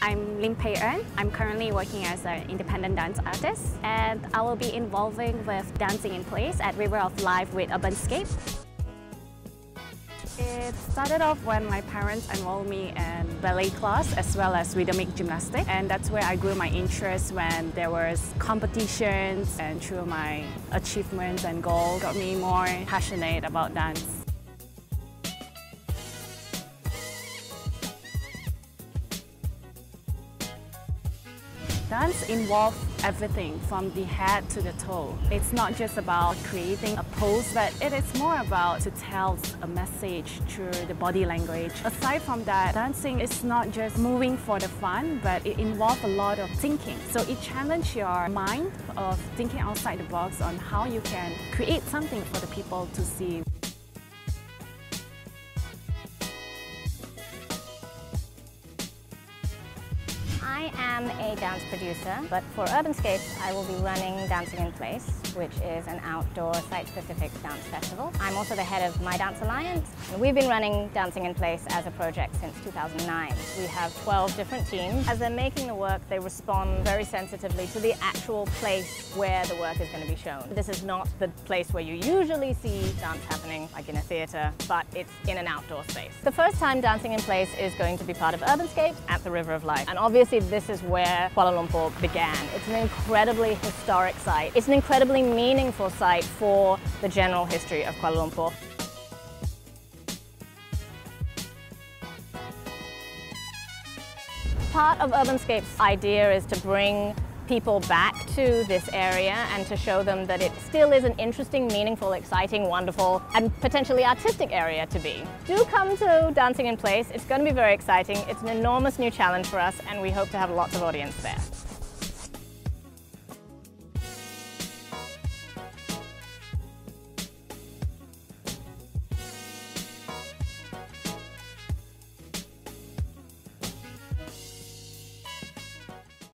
I'm Lim Pei Ern. I'm currently working as an independent dance artist and I will be involving with Dancing in Place at River of Life with Urbanscape. It started off when my parents enrolled me in ballet class as well as rhythmic gymnastics and that's where I grew my interest when there was competitions and through my achievements and goals got me more passionate about dance. Dance involves everything from the head to the toe. It's not just about creating a pose, but it is more about to tell a message through the body language. Aside from that, dancing is not just moving for the fun, but it involves a lot of thinking. So it challenges your mind of thinking outside the box on how you can create something for the people to see. I am a dance producer, but for Urbanscapes, I will be running Dancing in Place, which is an outdoor site-specific dance festival. I'm also the head of MyDance Alliance. And we've been running Dancing in Place as a project since 2009. We have 12 different teams. As they're making the work, they respond very sensitively to the actual place where the work is going to be shown. This is not the place where you usually see dance happening, like in a theatre, but it's in an outdoor space. The first time Dancing in Place is going to be part of Urbanscapes at the River of Life. And obviously this is where Kuala Lumpur began. It's an incredibly historic site. It's an incredibly meaningful site for the general history of Kuala Lumpur. Part of Urbanscape's idea is to bring people back to this area and to show them that it still is an interesting, meaningful, exciting, wonderful and potentially artistic area to be. Do come to Dancing in Place. It's going to be very exciting. It's an enormous new challenge for us and we hope to have lots of audience there.